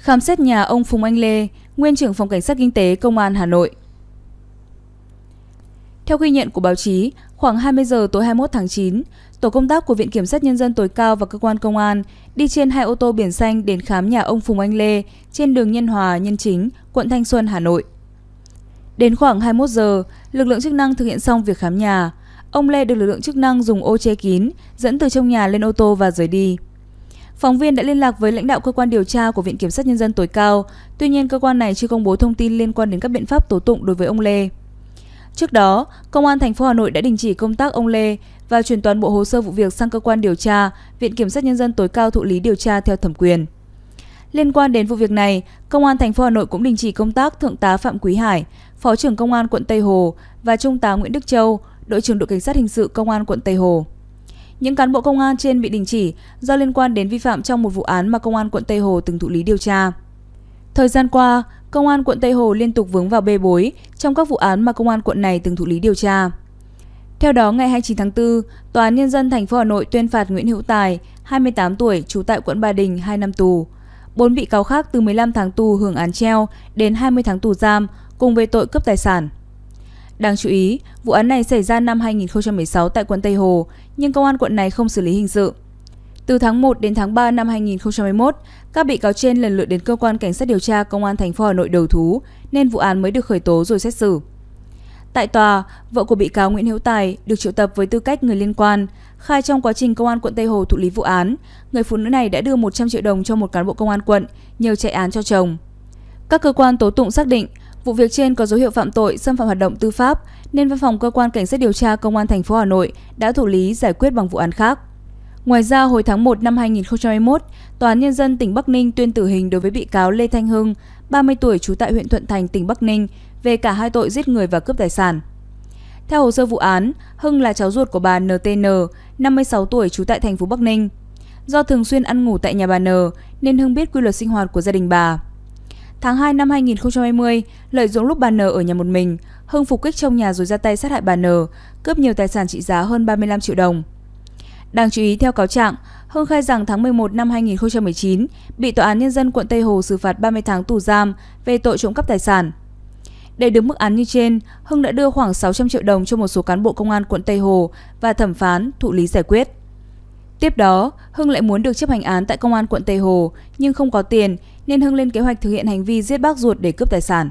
Khám xét nhà ông Phùng Anh Lê, nguyên trưởng phòng cảnh sát kinh tế công an Hà Nội. Theo ghi nhận của báo chí, khoảng 20 giờ tối 21 tháng 9, tổ công tác của Viện Kiểm sát Nhân dân tối cao và cơ quan công an đi trên hai ô tô biển xanh đến khám nhà ông Phùng Anh Lê trên đường Nhân Hòa, Nhân Chính, quận Thanh Xuân, Hà Nội. Đến khoảng 21 giờ, lực lượng chức năng thực hiện xong việc khám nhà. Ông Lê được lực lượng chức năng dùng ô che kín, dẫn từ trong nhà lên ô tô và rời đi. Phóng viên đã liên lạc với lãnh đạo cơ quan điều tra của Viện Kiểm sát Nhân dân tối cao, tuy nhiên cơ quan này chưa công bố thông tin liên quan đến các biện pháp tố tụng đối với ông Lê. Trước đó, Công an thành phố Hà Nội đã đình chỉ công tác ông Lê và chuyển toàn bộ hồ sơ vụ việc sang cơ quan điều tra, Viện Kiểm sát Nhân dân tối cao thụ lý điều tra theo thẩm quyền. Liên quan đến vụ việc này, Công an thành phố Hà Nội cũng đình chỉ công tác Thượng tá Phạm Quý Hải, Phó trưởng Công an quận Tây Hồ và Trung tá Nguyễn Đức Châu, đội trưởng đội cảnh sát hình sự Công an quận Tây Hồ. Những cán bộ công an trên bị đình chỉ do liên quan đến vi phạm trong một vụ án mà Công an quận Tây Hồ từng thụ lý điều tra. Thời gian qua, Công an quận Tây Hồ liên tục vướng vào bê bối trong các vụ án mà Công an quận này từng thụ lý điều tra. Theo đó, ngày 29 tháng 4, Tòa án Nhân dân thành phố Hà Nội tuyên phạt Nguyễn Hữu Tài, 28 tuổi, trú tại quận Ba Đình, 2 năm tù. Bốn bị cáo khác từ 15 tháng tù hưởng án treo đến 20 tháng tù giam cùng về tội cướp tài sản. Đáng chú ý, vụ án này xảy ra năm 2016 tại quận Tây Hồ, nhưng công an quận này không xử lý hình sự. Từ tháng 1 đến tháng 3 năm 2021, các bị cáo trên lần lượt đến cơ quan cảnh sát điều tra công an thành phố Hà Nội đầu thú, nên vụ án mới được khởi tố rồi xét xử. Tại tòa, vợ của bị cáo Nguyễn Hữu Tài được triệu tập với tư cách người liên quan, khai trong quá trình công an quận Tây Hồ thụ lý vụ án, người phụ nữ này đã đưa 100 triệu đồng cho một cán bộ công an quận nhờ chạy án cho chồng. Các cơ quan tố tụng xác định vụ việc trên có dấu hiệu phạm tội xâm phạm hoạt động tư pháp nên văn phòng cơ quan cảnh sát điều tra công an thành phố Hà Nội đã thụ lý giải quyết bằng vụ án khác. Ngoài ra, hồi tháng 1 năm 2021, Tòa án Nhân dân tỉnh Bắc Ninh tuyên tử hình đối với bị cáo Lê Thanh Hưng, 30 tuổi trú tại huyện Thuận Thành, tỉnh Bắc Ninh, về cả hai tội giết người và cướp tài sản. Theo hồ sơ vụ án, Hưng là cháu ruột của bà NTN, 56 tuổi trú tại thành phố Bắc Ninh. Do thường xuyên ăn ngủ tại nhà bà N, nên Hưng biết quy luật sinh hoạt của gia đình bà. Tháng 2 năm 2020, lợi dụng lúc bà N ở nhà một mình, Hưng phục kích trong nhà rồi ra tay sát hại bà N, cướp nhiều tài sản trị giá hơn 35 triệu đồng. Đáng chú ý theo cáo trạng, Hưng khai rằng tháng 11 năm 2019 bị Tòa án Nhân dân quận Tây Hồ xử phạt 30 tháng tù giam về tội trộm cắp tài sản. Để được mức án như trên, Hưng đã đưa khoảng 600 triệu đồng cho một số cán bộ công an quận Tây Hồ và thẩm phán thụ lý giải quyết. Tiếp đó, Hưng lại muốn được chấp hành án tại công an quận Tây Hồ nhưng không có tiền nên Hưng lên kế hoạch thực hiện hành vi giết bác ruột để cướp tài sản.